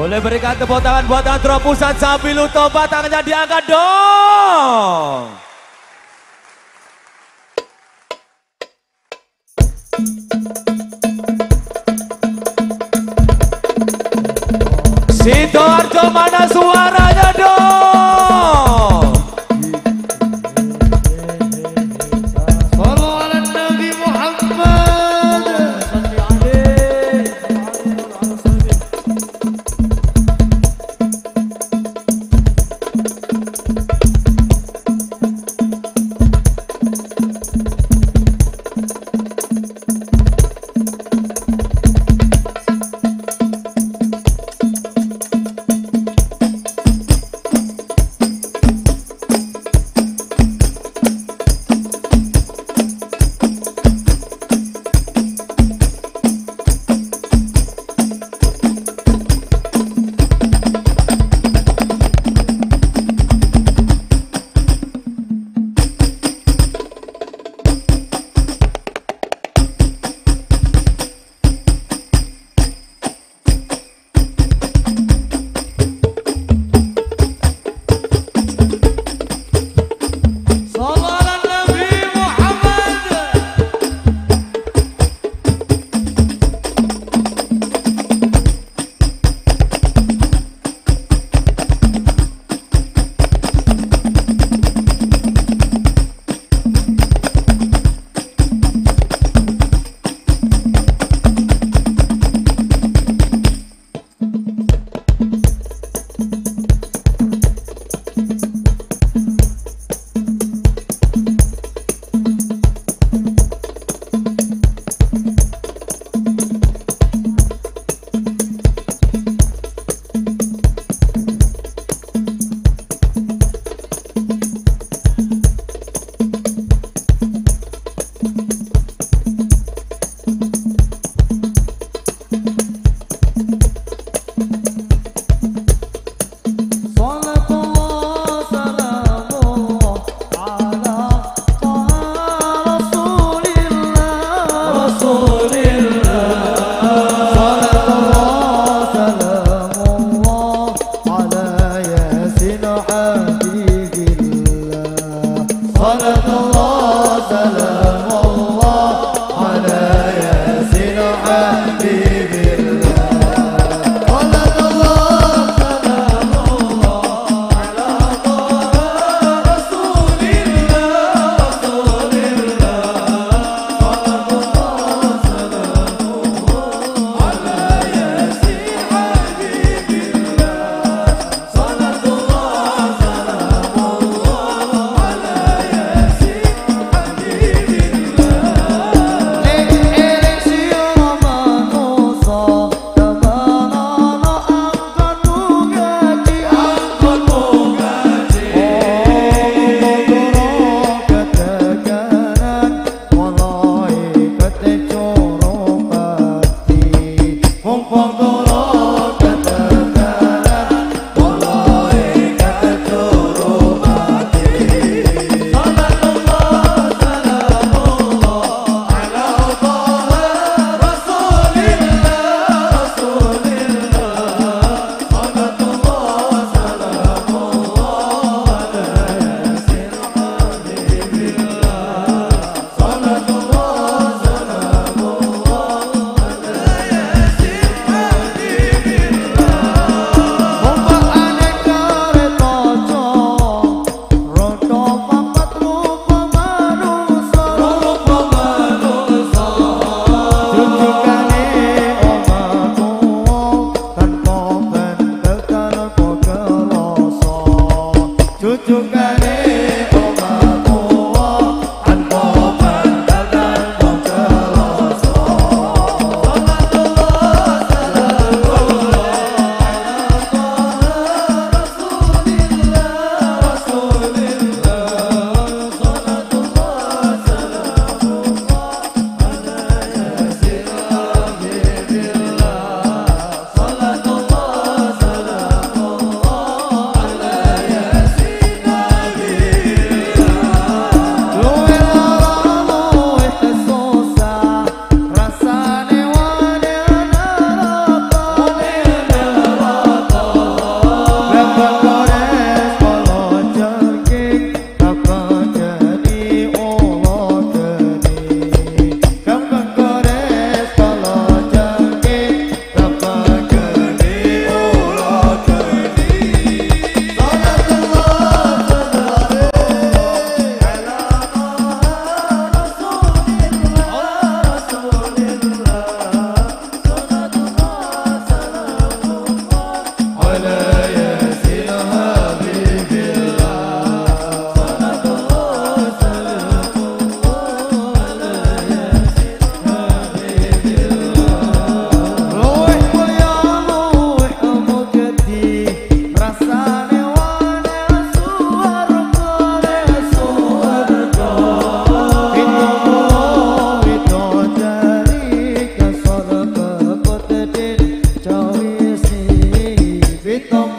Boleh berikan tepuk tangan buat Antro Pusat Sambil Utoba tangannya diangkat dong. Sidoarjo mana suara? Feito